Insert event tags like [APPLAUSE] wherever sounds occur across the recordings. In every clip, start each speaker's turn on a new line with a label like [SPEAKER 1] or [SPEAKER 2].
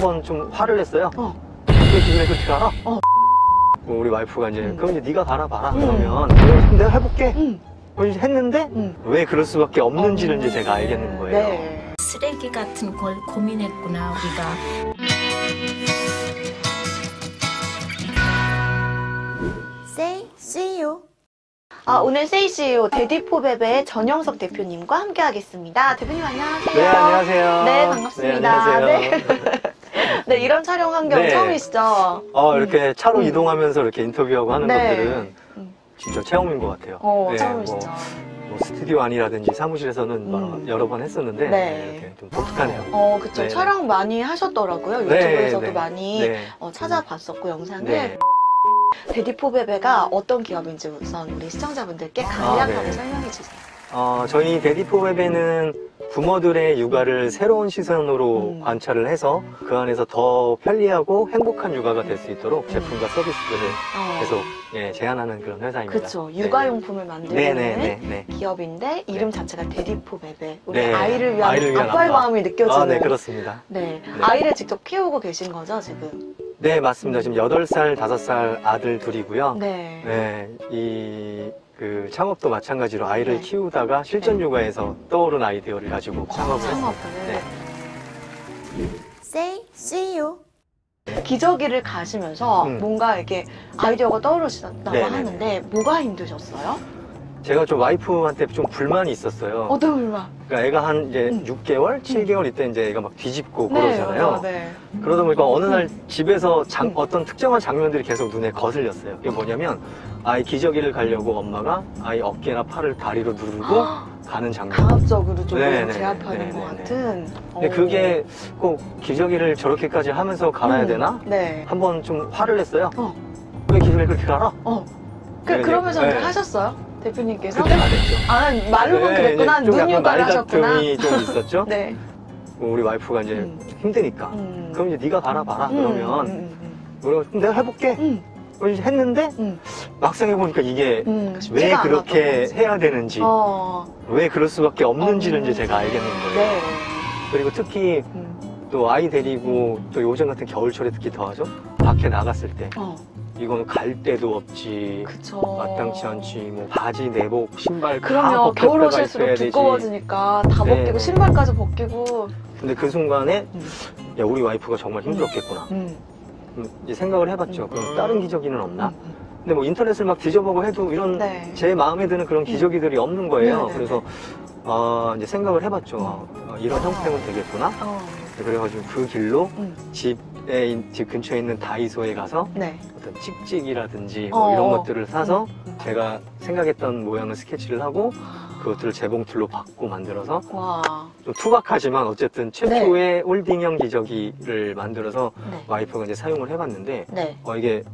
[SPEAKER 1] 번 좀 화를 냈어요.
[SPEAKER 2] 어.
[SPEAKER 1] 왜 기분이 그렇게 알아?
[SPEAKER 2] 어.
[SPEAKER 1] 우리 와이프가 이제
[SPEAKER 2] 음.
[SPEAKER 1] 그럼 이제 네가 갈아봐라
[SPEAKER 2] 음.
[SPEAKER 1] 그러면 그럼 내가 해볼게.
[SPEAKER 2] 응.
[SPEAKER 1] 그럼 이제 했는데
[SPEAKER 2] 응.
[SPEAKER 1] 왜 그럴 수밖에 없는지를 이제 제가 알겠는 거예요.
[SPEAKER 2] 네.
[SPEAKER 3] 쓰레기 같은 걸 고민했구나 우리가
[SPEAKER 2] Say see you. 아, 오늘 you 데디포베베의 전영석 대표님과 함께 하겠습니다. 대표님 안녕하세요.
[SPEAKER 1] 네, 안녕하세요.
[SPEAKER 2] 네, 반갑습니다.
[SPEAKER 1] 네, 안녕하세요.
[SPEAKER 2] 네. [LAUGHS] 네, 이런 촬영 환경
[SPEAKER 1] 네.
[SPEAKER 2] 처음이시죠?
[SPEAKER 1] 어, 이렇게 차로
[SPEAKER 2] 음.
[SPEAKER 1] 이동하면서 이렇게 인터뷰하고 하는
[SPEAKER 2] 네.
[SPEAKER 1] 것들은
[SPEAKER 2] 음.
[SPEAKER 1] 진짜 체험인 것 같아요.
[SPEAKER 2] 어,
[SPEAKER 1] 네,
[SPEAKER 2] 처음이시죠.
[SPEAKER 1] 뭐, 뭐 스튜디오 안이라든지 사무실에서는 막
[SPEAKER 2] 음.
[SPEAKER 1] 여러 번 했었는데
[SPEAKER 2] 네.
[SPEAKER 1] 이렇게 좀 독특하네요.
[SPEAKER 2] 어, 그쵸.
[SPEAKER 1] 네,
[SPEAKER 2] 촬영 많이 하셨더라고요.
[SPEAKER 1] 네,
[SPEAKER 2] 유튜브에서도
[SPEAKER 1] 네.
[SPEAKER 2] 많이
[SPEAKER 1] 네.
[SPEAKER 2] 어, 찾아봤었고, 영상을.
[SPEAKER 1] 네.
[SPEAKER 2] 데디포베베가 어떤 기업인지 우선 우리 시청자분들께 간략하게
[SPEAKER 1] 아, 네.
[SPEAKER 2] 설명해 주세요.
[SPEAKER 1] 어, 저희 데디포웹에는 부모들의 육아를 새로운 시선으로
[SPEAKER 2] 음.
[SPEAKER 1] 관찰을 해서 그 안에서 더 편리하고 행복한 육아가 될 수 있도록 제품과 서비스들을
[SPEAKER 2] 어,
[SPEAKER 1] 계속 예, 제안하는 그런 회사입니다. 네.
[SPEAKER 2] 육아용품을 만드는
[SPEAKER 1] 네네네. 네.
[SPEAKER 2] 기업인데 이름 자체가 데디포베베. 우리
[SPEAKER 1] 네.
[SPEAKER 2] 아이를 위한,
[SPEAKER 1] 아이를 위한
[SPEAKER 2] 아빠의
[SPEAKER 1] 아빠.
[SPEAKER 2] 마음이 느껴지는.
[SPEAKER 1] 아, 네, 그렇습니다.
[SPEAKER 2] 네.
[SPEAKER 1] 네.
[SPEAKER 2] 아이를 직접 키우고 계신 거죠, 지금?
[SPEAKER 1] 네, 맞습니다. 지금 8살, 5살 아들 둘이고요.
[SPEAKER 2] 네.
[SPEAKER 1] 네, 이, 그, 창업도 마찬가지로 아이를
[SPEAKER 2] 네.
[SPEAKER 1] 키우다가 실전 육아에서 떠오른 아이디어를 가지고 창업을 했습니다.
[SPEAKER 2] 창업을.
[SPEAKER 1] 네.
[SPEAKER 2] Say, see you. 기저귀를 가시면서
[SPEAKER 1] 음.
[SPEAKER 2] 뭔가 이렇게 아이디어가 떠오르시다고
[SPEAKER 1] 네네네.
[SPEAKER 2] 하는데 뭐가 힘드셨어요?
[SPEAKER 1] 제가 좀 와이프한테 좀 불만이 있었어요.
[SPEAKER 2] 어떤 불만?
[SPEAKER 1] 그러니까 애가 한 이제
[SPEAKER 2] 음.
[SPEAKER 1] 6개월, 7개월 이때 이제 애가 막 뒤집고
[SPEAKER 2] 네,
[SPEAKER 1] 그러잖아요.
[SPEAKER 2] 맞아요. 네.
[SPEAKER 1] 그러다 보니까 어느 날 집에서 장-
[SPEAKER 2] 음.
[SPEAKER 1] 어떤 특정한 장면들이 계속 눈에 거슬렸어요. 그게 뭐냐면 아이 기저귀를 가려고 엄마가 아이 어깨나 팔을 다리로 누르고 가는 장면.
[SPEAKER 2] 강압적으로 좀
[SPEAKER 1] 네네네.
[SPEAKER 2] 제압하는
[SPEAKER 1] 네네네.
[SPEAKER 2] 것 같은.
[SPEAKER 1] 근데
[SPEAKER 2] 어.
[SPEAKER 1] 그게 꼭 기저귀를 저렇게까지 하면서 갈아야
[SPEAKER 2] 음.
[SPEAKER 1] 되나?
[SPEAKER 2] 네.
[SPEAKER 1] 한번 좀 화를 냈어요.
[SPEAKER 2] 어.
[SPEAKER 1] 왜 기저귀를 그렇게 갈아?
[SPEAKER 2] 어. 그,
[SPEAKER 1] 네,
[SPEAKER 2] 그러면서
[SPEAKER 1] 네.
[SPEAKER 2] 하셨어요? 대표님께서?
[SPEAKER 1] 그때 했죠.
[SPEAKER 2] 아, 말로만
[SPEAKER 1] 네,
[SPEAKER 2] 그랬구나.
[SPEAKER 1] 이제 좀 약간
[SPEAKER 2] 눈유가를 하셨구나.
[SPEAKER 1] 말다툼이 좀 [LAUGHS] 있었죠.
[SPEAKER 2] 네.
[SPEAKER 1] 뭐 우리 와이프가 이제
[SPEAKER 2] 음.
[SPEAKER 1] 힘드니까.
[SPEAKER 2] 음.
[SPEAKER 1] 그럼 이제 네가 갈아봐라.
[SPEAKER 2] 음,
[SPEAKER 1] 그러면
[SPEAKER 2] 음,
[SPEAKER 1] 그럼 내가 해볼게.
[SPEAKER 2] 음,
[SPEAKER 1] 했는데
[SPEAKER 2] 음,
[SPEAKER 1] 막상 해보니까 이게
[SPEAKER 2] 음.
[SPEAKER 1] 왜 그렇게. 해야 되는지
[SPEAKER 2] 어.
[SPEAKER 1] 왜 그럴 수밖에 없는지를
[SPEAKER 2] 음.
[SPEAKER 1] 이제 제가 알겠는 거예요.
[SPEAKER 2] 네.
[SPEAKER 1] 그리고 특히
[SPEAKER 2] 음.
[SPEAKER 1] 또 아이 데리고 또 요즘 같은 겨울철에 특히 더하죠. 밖에 나갔을 때
[SPEAKER 2] 어.
[SPEAKER 1] 이거는 갈 데도 없지.
[SPEAKER 2] 그쵸.
[SPEAKER 1] 마땅치 않지. 뭐 바지, 내복, 신발 다
[SPEAKER 2] 그러면 겨울 옷일수록
[SPEAKER 1] 있어야 되지.
[SPEAKER 2] 두꺼워지니까 다
[SPEAKER 1] 네,
[SPEAKER 2] 벗기고
[SPEAKER 1] 네.
[SPEAKER 2] 신발까지 벗기고.
[SPEAKER 1] 근데 그 순간에
[SPEAKER 2] 음.
[SPEAKER 1] 야 우리 와이프가 정말 힘들었겠구나.
[SPEAKER 2] 음.
[SPEAKER 1] 음, 이제 생각을 해봤죠. 그럼 다른 기저귀는 없나?
[SPEAKER 2] 음.
[SPEAKER 1] 근데 뭐 인터넷을 막 뒤져보고 해도 이런
[SPEAKER 2] 네.
[SPEAKER 1] 제 마음에 드는 그런 기저귀들이 없는 거예요.
[SPEAKER 2] 네, 네,
[SPEAKER 1] 그래서 어, 이제 생각을 해봤죠. 어, 이런 형태면 되겠구나.
[SPEAKER 2] 어.
[SPEAKER 1] 그래가지고 그 길로
[SPEAKER 2] 음.
[SPEAKER 1] 집 에 있- 집 근처에 있는 다이소에 가서
[SPEAKER 2] 네.
[SPEAKER 1] 어떤 찍찍이라든지 뭐
[SPEAKER 2] 어.
[SPEAKER 1] 이런 것들을 사서
[SPEAKER 2] 음.
[SPEAKER 1] 제가 생각했던 모양을 스케치를 하고 그것들을 재봉틀로 받고 만들어서
[SPEAKER 2] 와.
[SPEAKER 1] 좀 투박하지만 어쨌든 최초의 홀딩형 기저귀를 만들어서
[SPEAKER 2] 네.
[SPEAKER 1] 와이프가 이제 사용을 해봤는데
[SPEAKER 2] 네.
[SPEAKER 1] 어, 이게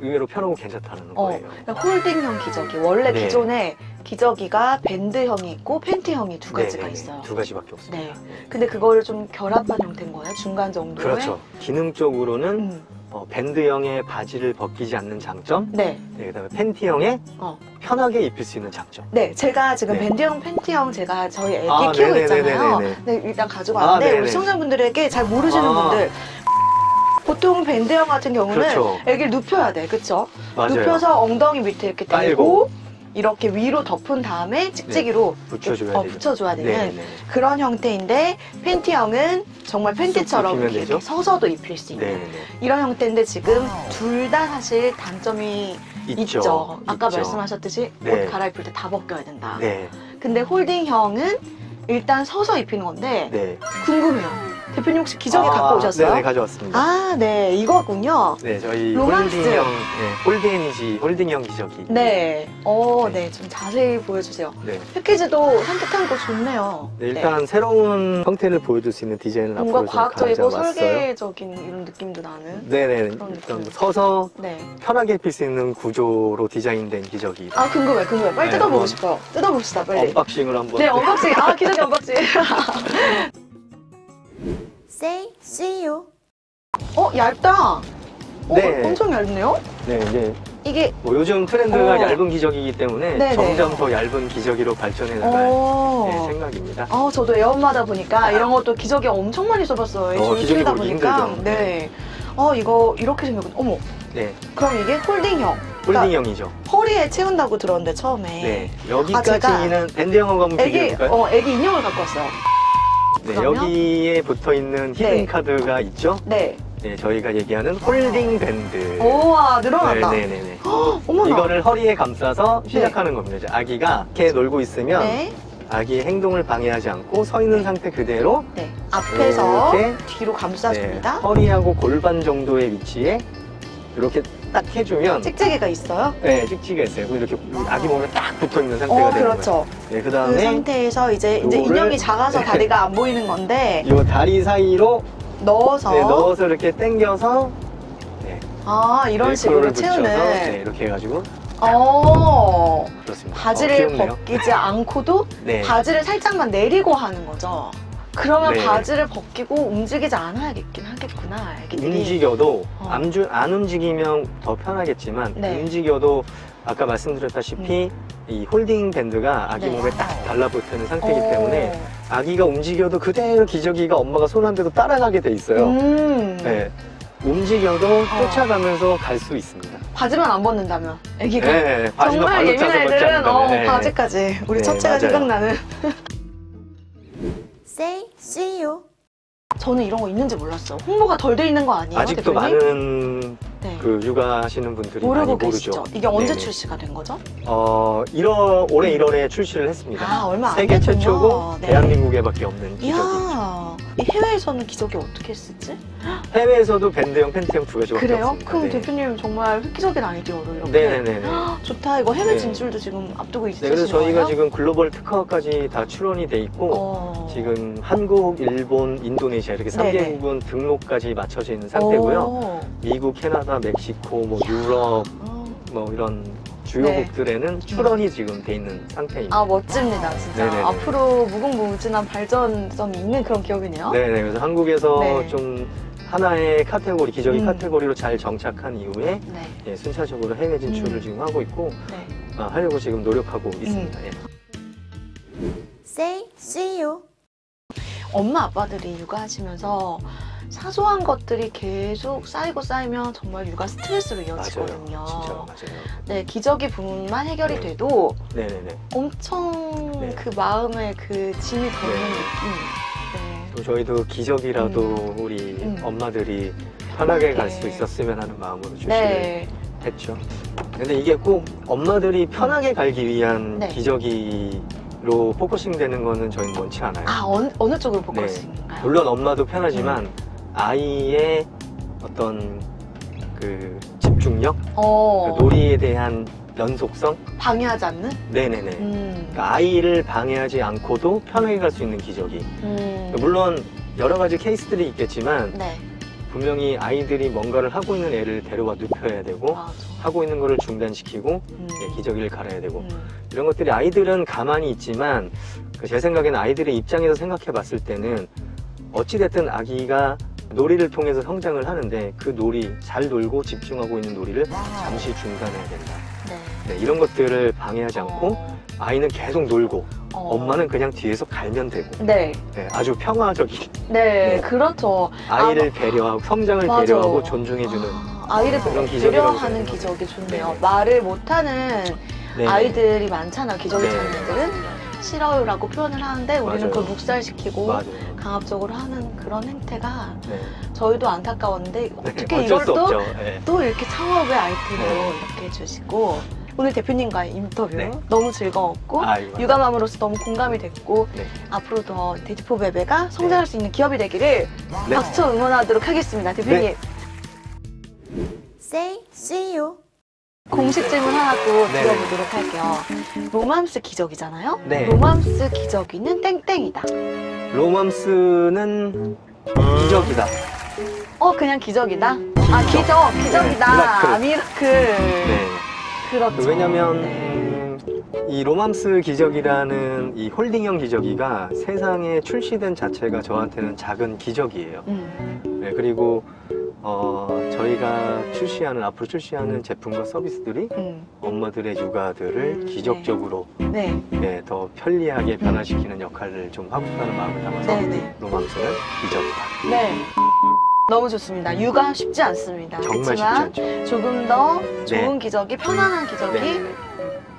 [SPEAKER 1] 의외로 편하고 괜찮다는
[SPEAKER 2] 어.
[SPEAKER 1] 거예요.
[SPEAKER 2] 그러니까 홀딩형 기저귀. 원래
[SPEAKER 1] 네.
[SPEAKER 2] 기존에 기저귀가 밴드형이 있고 팬티형이 두 가지가
[SPEAKER 1] 네네네.
[SPEAKER 2] 있어요.
[SPEAKER 1] 두 가지밖에 없습니다.
[SPEAKER 2] 네. 근데 그거를 좀 결합한 형태인 거예요? 중간 정도의?
[SPEAKER 1] 그렇죠. 기능적으로는
[SPEAKER 2] 음.
[SPEAKER 1] 어, 밴드형의 바지를 벗기지 않는 장점,
[SPEAKER 2] 네.
[SPEAKER 1] 네, 그다음에 팬티형의
[SPEAKER 2] 어.
[SPEAKER 1] 편하게 입힐 수 있는 장점.
[SPEAKER 2] 네, 제가 지금
[SPEAKER 1] 네.
[SPEAKER 2] 밴드형, 팬티형 제가 저희 애기
[SPEAKER 1] 아,
[SPEAKER 2] 키우고
[SPEAKER 1] 네네네네네.
[SPEAKER 2] 있잖아요. 네, 일단 가지고
[SPEAKER 1] 아,
[SPEAKER 2] 왔는데
[SPEAKER 1] 네네.
[SPEAKER 2] 우리 시청자분들에게 잘 모르시는
[SPEAKER 1] 아.
[SPEAKER 2] 분들 보통 밴드형 같은 경우는
[SPEAKER 1] 그렇죠.
[SPEAKER 2] 애기를 눕혀야 돼, 그렇죠?
[SPEAKER 1] 맞아요.
[SPEAKER 2] 눕혀서 엉덩이 밑에 이렇게. 대고 이렇게 위로 덮은 다음에 찍찍이로
[SPEAKER 1] 붙여줘야
[SPEAKER 2] 어. 붙여줘야 되는
[SPEAKER 1] 네네네.
[SPEAKER 2] 그런 형태인데 팬티형은 정말 팬티처럼 이렇게
[SPEAKER 1] 되죠?
[SPEAKER 2] 서서도 입힐 수 있는
[SPEAKER 1] 네네네.
[SPEAKER 2] 이런 형태인데 지금 둘 다 사실 단점이
[SPEAKER 1] 있죠.
[SPEAKER 2] 있죠. 아까
[SPEAKER 1] 있죠.
[SPEAKER 2] 말씀하셨듯이
[SPEAKER 1] 네.
[SPEAKER 2] 옷 갈아입힐 때다 벗겨야 된다.
[SPEAKER 1] 네,
[SPEAKER 2] 근데 홀딩형은 일단 서서 입히는 건데
[SPEAKER 1] 네.
[SPEAKER 2] 궁금해요. 대표님 혹시 기저귀
[SPEAKER 1] 아,
[SPEAKER 2] 갖고 오셨어요?
[SPEAKER 1] 네, 가져왔습니다.
[SPEAKER 2] 아, 네, 이거군요.
[SPEAKER 1] 네, 저희
[SPEAKER 2] 로맘스.
[SPEAKER 1] holding형, 네, holding이지, holding형 기저귀.
[SPEAKER 2] 네, 어,
[SPEAKER 1] 네.
[SPEAKER 2] 네, 좀 자세히 보여주세요.
[SPEAKER 1] 네.
[SPEAKER 2] 패키지도 산뜻한 거 좋네요.
[SPEAKER 1] 네, 일단 새로운 형태를 보여줄 수 있는 디자인을
[SPEAKER 2] 뭔가
[SPEAKER 1] 앞으로 좀
[SPEAKER 2] 과학적이고
[SPEAKER 1] 가져왔어요.
[SPEAKER 2] 설계적인 이런 느낌도 나는.
[SPEAKER 1] 네네.
[SPEAKER 2] 그런
[SPEAKER 1] 일단
[SPEAKER 2] 느낌.
[SPEAKER 1] 서서
[SPEAKER 2] 네.
[SPEAKER 1] 편하게 입힐 수 있는 구조로 디자인된 기저귀.
[SPEAKER 2] 아, 궁금해, 궁금해. 빨리
[SPEAKER 1] 네,
[SPEAKER 2] 뜯어보고
[SPEAKER 1] 한번
[SPEAKER 2] 싶어요. 뜯어봅시다, 빨리.
[SPEAKER 1] unboxing을 한번.
[SPEAKER 2] 네, unboxing. 아, 기저귀 unboxing. [LAUGHS] SAY CEO. 어, 얇다. 어,
[SPEAKER 1] 네.
[SPEAKER 2] 엄청 얇네요?
[SPEAKER 1] 네, 이제
[SPEAKER 2] 이게
[SPEAKER 1] 뭐 요즘 트렌드가
[SPEAKER 2] 어.
[SPEAKER 1] 얇은 기저귀이기 때문에
[SPEAKER 2] 네네.
[SPEAKER 1] 점점 더 얇은 기저귀로 발전해 나갈
[SPEAKER 2] 어.
[SPEAKER 1] 네, 생각입니다.
[SPEAKER 2] 아, 저도 애엄마다 보니까 이런 것도 기저귀 엄청 많이 써봤어요.
[SPEAKER 1] 어, 기저귀 보기
[SPEAKER 2] 보니까.
[SPEAKER 1] 힘들죠.
[SPEAKER 2] 네. 어, 이거 이렇게 생겼군. 어머,
[SPEAKER 1] 네,
[SPEAKER 2] 그럼 이게 holding형. 그러니까
[SPEAKER 1] holding형이죠.
[SPEAKER 2] 허리에 채운다고 들었는데 처음에.
[SPEAKER 1] 네,
[SPEAKER 2] 아,
[SPEAKER 1] 여기까지는 밴드형하고 한번 비교해볼까요?
[SPEAKER 2] 어, 애기 인형을 갖고 왔어요.
[SPEAKER 1] 네? 여기에 붙어 있는 hidden
[SPEAKER 2] 네.
[SPEAKER 1] 카드가 있죠.
[SPEAKER 2] 네.
[SPEAKER 1] 네, 저희가 얘기하는 holding 밴드.
[SPEAKER 2] 우와, 늘어났다.
[SPEAKER 1] 네, 네, 네.
[SPEAKER 2] 헉, 어머나.
[SPEAKER 1] 이거를 허리에 감싸서 시작하는 겁니다. 이제 아기가 이렇게 놀고 있으면
[SPEAKER 2] 네.
[SPEAKER 1] 아기의 행동을 방해하지 않고 서 있는 상태 그대로
[SPEAKER 2] 네. 앞에서
[SPEAKER 1] 이렇게
[SPEAKER 2] 뒤로
[SPEAKER 1] 네,
[SPEAKER 2] 감싸줍니다.
[SPEAKER 1] 허리하고 골반 정도의 위치에 이렇게 딱 해주면
[SPEAKER 2] 찍찍이가 있어요?
[SPEAKER 1] 네, 찍찍이가 있어요. 그럼 이렇게 아기 몸에 딱 붙어 있는 상태가
[SPEAKER 2] 어,
[SPEAKER 1] 되는
[SPEAKER 2] 그렇죠.
[SPEAKER 1] 거예요. 네,
[SPEAKER 2] 그그
[SPEAKER 1] 다음에
[SPEAKER 2] 상태에서 이제, 이제 인형이 작아서
[SPEAKER 1] 네.
[SPEAKER 2] 다리가 안 보이는 건데, [LAUGHS]
[SPEAKER 1] 이 다리 사이로
[SPEAKER 2] 넣어서.
[SPEAKER 1] 네, 넣어서 이렇게 당겨서
[SPEAKER 2] 아, 이런
[SPEAKER 1] 벨크로를
[SPEAKER 2] 식으로 채우는.
[SPEAKER 1] 네, 이렇게 해가지고
[SPEAKER 2] 어.
[SPEAKER 1] 그렇습니다.
[SPEAKER 2] 바지를
[SPEAKER 1] 어.
[SPEAKER 2] 벗기지 않고도
[SPEAKER 1] 네.
[SPEAKER 2] 바지를 살짝만 내리고 하는 거죠. 그러면
[SPEAKER 1] 네.
[SPEAKER 2] 바지를 벗기고 움직이지 않아야겠긴 하겠구나, 애기들이.
[SPEAKER 1] 움직여도
[SPEAKER 2] 어.
[SPEAKER 1] 안, 주, 안 움직이면 더 편하겠지만
[SPEAKER 2] 네.
[SPEAKER 1] 움직여도 아까 말씀드렸다시피 이 holding 밴드가 아기
[SPEAKER 2] 네.
[SPEAKER 1] 몸에 딱 달라붙는 상태이기
[SPEAKER 2] 어.
[SPEAKER 1] 때문에 아기가 움직여도 그대로 기저귀가 엄마가 손 안 대도 따라가게 돼 있어요.
[SPEAKER 2] 음.
[SPEAKER 1] 네. 움직여도 쫓아가면서 갈수 있습니다.
[SPEAKER 2] 바지만 안 벗는다면, 애기가.
[SPEAKER 1] 네, 바지만
[SPEAKER 2] 정말
[SPEAKER 1] 발로
[SPEAKER 2] 예민한 애들은. 어,
[SPEAKER 1] 네.
[SPEAKER 2] 바지까지 우리
[SPEAKER 1] 네,
[SPEAKER 2] 첫째가. 생각나는 Say see you 저는 이런 거 있는지 몰랐어요 홍보가 덜 돼 있는 거 아니에요?
[SPEAKER 1] 아직도
[SPEAKER 2] 대표님?
[SPEAKER 1] 많은
[SPEAKER 2] 네.
[SPEAKER 1] 그 육아하시는 분들이 많이
[SPEAKER 2] 모르고
[SPEAKER 1] 모르죠.
[SPEAKER 2] 계시죠? 이게 언제
[SPEAKER 1] 네네.
[SPEAKER 2] 출시가 된 거죠?
[SPEAKER 1] 어, 1월, 올해 1월에 출시를 했습니다.
[SPEAKER 2] 아 얼마 안
[SPEAKER 1] 세계
[SPEAKER 2] 됐군요.
[SPEAKER 1] 최초고
[SPEAKER 2] 네.
[SPEAKER 1] 대한민국에밖에 없는 기저귀.
[SPEAKER 2] 이야 이 해외에서는 기저귀 어떻게 쓰지?
[SPEAKER 1] 해외에서도 밴드형, 팬티형 두 가지밖에
[SPEAKER 2] 그래요?
[SPEAKER 1] 없습니다.
[SPEAKER 2] 그럼
[SPEAKER 1] 네.
[SPEAKER 2] 대표님 정말 획기적인 아이디어로 이렇게
[SPEAKER 1] 네네네.
[SPEAKER 2] 헉, [GASPS] 좋다 이거 해외
[SPEAKER 1] 네.
[SPEAKER 2] 진출도 지금 앞두고 있으신
[SPEAKER 1] 네, 그래서 저희가
[SPEAKER 2] 거예요?
[SPEAKER 1] 지금 글로벌 특허까지 다 출원이 돼 있고
[SPEAKER 2] 어.
[SPEAKER 1] 지금 한국, 일본, 인도네시아 이렇게
[SPEAKER 2] 네네.
[SPEAKER 1] 3개국은 등록까지 맞춰져 있는 상태고요.
[SPEAKER 2] 오.
[SPEAKER 1] 미국, 캐나다, 멕시코, 뭐 유럽,
[SPEAKER 2] 어.
[SPEAKER 1] 뭐 이런 주요
[SPEAKER 2] 네.
[SPEAKER 1] 국들에는 출원이 지금 돼 있는 상태입니다.
[SPEAKER 2] 아 멋집니다 진짜
[SPEAKER 1] 네네네.
[SPEAKER 2] 앞으로 무궁무진한 발전점이 있는 그런 기업이네요
[SPEAKER 1] 네네. 그래서 한국에서
[SPEAKER 2] 네.
[SPEAKER 1] 좀 하나의 카테고리, 기저귀
[SPEAKER 2] 음.
[SPEAKER 1] 카테고리로 잘 정착한 이후에
[SPEAKER 2] 네.
[SPEAKER 1] 예, 순차적으로 해외 진출을
[SPEAKER 2] 음.
[SPEAKER 1] 지금 하고 있고
[SPEAKER 2] 네.
[SPEAKER 1] 아, 하려고 지금 노력하고 있습니다. 예.
[SPEAKER 2] Say see you 엄마 아빠들이 육아하시면서 사소한 것들이 계속 쌓이고 쌓이면 정말 육아 스트레스로
[SPEAKER 1] 맞아요.
[SPEAKER 2] 이어지거든요
[SPEAKER 1] 진짜 맞아요.
[SPEAKER 2] 네 기저귀 부분만 해결이
[SPEAKER 1] 네.
[SPEAKER 2] 돼도
[SPEAKER 1] 네네네.
[SPEAKER 2] 엄청
[SPEAKER 1] 네.
[SPEAKER 2] 그 마음에 그 짐이 되는
[SPEAKER 1] 네.
[SPEAKER 2] 느낌 네.
[SPEAKER 1] 또 저희도 기저귀라도 우리
[SPEAKER 2] 음.
[SPEAKER 1] 엄마들이 편하게 갈 수. 있었으면 하는 마음으로
[SPEAKER 2] 네.
[SPEAKER 1] 했죠. 근데 이게 꼭 엄마들이 편하게 갈기 위한
[SPEAKER 2] 네.
[SPEAKER 1] 기저귀 로 focusing 되는 거는 저희는 원치 않아요.
[SPEAKER 2] 아 어느, 어느 쪽으로
[SPEAKER 1] 네.
[SPEAKER 2] focusing인가요?
[SPEAKER 1] 물론 엄마도 편하지만
[SPEAKER 2] 음.
[SPEAKER 1] 아이의 어떤 그 집중력,
[SPEAKER 2] 어,
[SPEAKER 1] 그 놀이에 대한 연속성,
[SPEAKER 2] 방해하지 않는?
[SPEAKER 1] 네네네.
[SPEAKER 2] 음.
[SPEAKER 1] 그러니까 아이를 방해하지 않고도 편하게 갈 수 있는 기저귀.
[SPEAKER 2] 음.
[SPEAKER 1] 물론 여러 가지 케이스들이 있겠지만
[SPEAKER 2] 네,
[SPEAKER 1] 분명히 아이들이 뭔가를 하고 있는 애를 데려와 눕혀야 되고
[SPEAKER 2] 맞아.
[SPEAKER 1] 하고 있는 거를 중단시키고
[SPEAKER 2] 음.
[SPEAKER 1] 예, 기저귀를 갈아야 되고
[SPEAKER 2] 음.
[SPEAKER 1] 이런 것들이 아이들은 가만히 있지만 그제 생각에는 아이들의 입장에서 생각해 봤을 때는 어찌됐든 아기가 놀이를 통해서 성장을 하는데 그 놀이 잘 놀고 집중하고 있는 놀이를 잠시 중단해야 된다.
[SPEAKER 2] 네.
[SPEAKER 1] 네, 이런 것들을 방해하지 않고
[SPEAKER 2] 어.
[SPEAKER 1] 아이는 계속 놀고
[SPEAKER 2] 어.
[SPEAKER 1] 엄마는 그냥 뒤에서 갈면 되고
[SPEAKER 2] 네,
[SPEAKER 1] 네, 아주 평화적인
[SPEAKER 2] 네,
[SPEAKER 1] 네.
[SPEAKER 2] 그렇죠.
[SPEAKER 1] 아이를 배려하고 성장을
[SPEAKER 2] 맞아.
[SPEAKER 1] 배려하고 존중해주는
[SPEAKER 2] 아, 아이를
[SPEAKER 1] 그런
[SPEAKER 2] 배려하는. 기저귀 좋네요.
[SPEAKER 1] 네.
[SPEAKER 2] 말을 못하는
[SPEAKER 1] 네.
[SPEAKER 2] 아이들이 많잖아. 기저귀
[SPEAKER 1] 네.
[SPEAKER 2] 찾는 애들은 싫어요라고 표현을 하는데 우리는
[SPEAKER 1] 맞아요.
[SPEAKER 2] 그걸 묵살시키고
[SPEAKER 1] 맞아요.
[SPEAKER 2] 강압적으로 하는 그런 행태가
[SPEAKER 1] 네.
[SPEAKER 2] 저희도 안타까웠는데 어떻게
[SPEAKER 1] 어쩔
[SPEAKER 2] 이걸
[SPEAKER 1] 수
[SPEAKER 2] 또.
[SPEAKER 1] 네.
[SPEAKER 2] 또 이렇게 창업의 아이템으로
[SPEAKER 1] 네.
[SPEAKER 2] 이렇게 해주시고 오늘 대표님과 의 인터뷰
[SPEAKER 1] 네.
[SPEAKER 2] 너무 즐거웠고
[SPEAKER 1] 아이고,
[SPEAKER 2] 육아맘으로서 너무 공감이 됐고
[SPEAKER 1] 네.
[SPEAKER 2] 앞으로 더 데이트포 베베가 성장할 수 있는 기업이 되기를
[SPEAKER 1] 네.
[SPEAKER 2] 박수 응원하도록 하겠습니다 대표님
[SPEAKER 1] 네.
[SPEAKER 2] SAY CEO 공식 질문 하나 또
[SPEAKER 1] 네.
[SPEAKER 2] 드려보도록 할게요 로맘스 기저귀잖아요
[SPEAKER 1] 네.
[SPEAKER 2] 로맘스 기저귀는 땡땡이다
[SPEAKER 1] 로맘스는 기적이다.
[SPEAKER 2] 어 그냥 기저귀다 아 기적 기적이다
[SPEAKER 1] 네,
[SPEAKER 2] miracle
[SPEAKER 1] 네.
[SPEAKER 2] 그렇죠
[SPEAKER 1] 왜냐면
[SPEAKER 2] 네.
[SPEAKER 1] 이 로맘스 기저귀라는 이 홀딩형 기저귀가 세상에 출시된 자체가 저한테는 작은 기적이에요.
[SPEAKER 2] 음.
[SPEAKER 1] 네, 그리고 어, 저희가 출시하는 앞으로 출시하는 제품과 서비스들이
[SPEAKER 2] 음,
[SPEAKER 1] 엄마들의 육아들을 기적적으로
[SPEAKER 2] 네.
[SPEAKER 1] 예, 더 편리하게 변화시키는 역할을 좀 하고 싶다는 마음을 담아서
[SPEAKER 2] 네, 네.
[SPEAKER 1] 로망스는 기적이다.
[SPEAKER 2] 네. 너무 좋습니다. 육아 쉽지 않습니다.
[SPEAKER 1] 정말 쉽지
[SPEAKER 2] 그렇지만
[SPEAKER 1] 않죠.
[SPEAKER 2] 조금 더
[SPEAKER 1] 네.
[SPEAKER 2] 좋은 기저귀, 편안한 기저귀,
[SPEAKER 1] 네.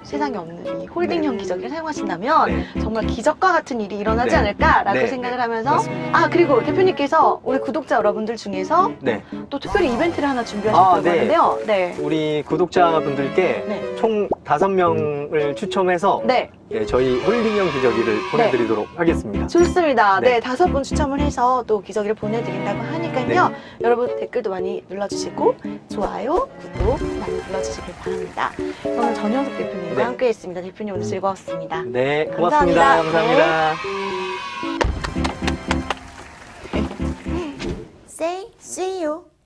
[SPEAKER 2] 세상에 없는 이 홀딩형 기저귀를 사용하신다면
[SPEAKER 1] 네.
[SPEAKER 2] 정말 기적과 같은 일이 일어나지
[SPEAKER 1] 네.
[SPEAKER 2] 않을까라고
[SPEAKER 1] 네.
[SPEAKER 2] 생각을 하면서. 아 그리고 대표님께서 우리 구독자 여러분들 중에서
[SPEAKER 1] 네.
[SPEAKER 2] 또 특별히 이벤트를 하나 준비하셨다고
[SPEAKER 1] 아, 네.
[SPEAKER 2] 하는데요. 네.
[SPEAKER 1] 우리 구독자분들께
[SPEAKER 2] 네.
[SPEAKER 1] 총 다섯 명을 추첨해서
[SPEAKER 2] 네,
[SPEAKER 1] 예, 저희 홀딩형 기저귀를 보내드리도록 하겠습니다.
[SPEAKER 2] 좋습니다. 네.
[SPEAKER 1] 네.
[SPEAKER 2] 다섯 분 추첨을 해서 또 기저귀를 보내드린다고 하니까요. 여러분 댓글도 많이 눌러주시고 좋아요, 구독 많이 눌러주시길 바랍니다. 오늘 전현석 대표님과
[SPEAKER 1] 네.
[SPEAKER 2] 함께했습니다. 대표님 오늘 즐거웠습니다.
[SPEAKER 1] 네, 고맙습니다.
[SPEAKER 2] 감사합니다.
[SPEAKER 1] 감사합니다. [LAUGHS]
[SPEAKER 2] Say see you.